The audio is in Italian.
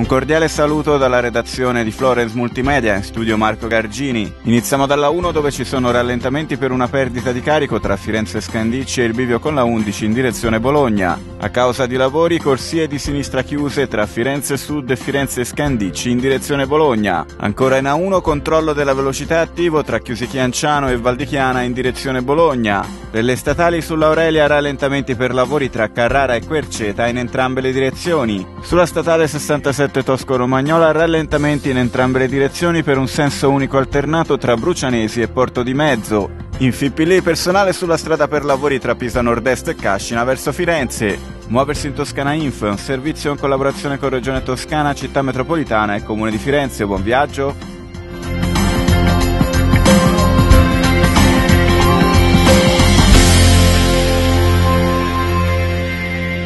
Un cordiale saluto dalla redazione di Florence Multimedia, in studio Marco Gargini. Iniziamo dalla 1 dove ci sono rallentamenti per una perdita di carico tra Firenze Scandicci e il bivio con la 11 in direzione Bologna. A causa di lavori, corsie di sinistra chiuse tra Firenze Sud e Firenze Scandicci in direzione Bologna. Ancora in A1 controllo della velocità attivo tra Chiusi-Chianciano e Valdichiana in direzione Bologna. Per le statali sull'Aurelia rallentamenti per lavori tra Carrara e Querceta in entrambe le direzioni. Sulla statale 67 Tosco-Romagnola rallentamenti in entrambe le direzioni per un senso unico alternato tra Brucianesi e Porto di Mezzo. In Fippili personale sulla strada per lavori tra Pisa Nord-Est e Cascina verso Firenze. Muoversi in Toscana Inf, un servizio in collaborazione con Regione Toscana, Città Metropolitana e Comune di Firenze. Buon viaggio!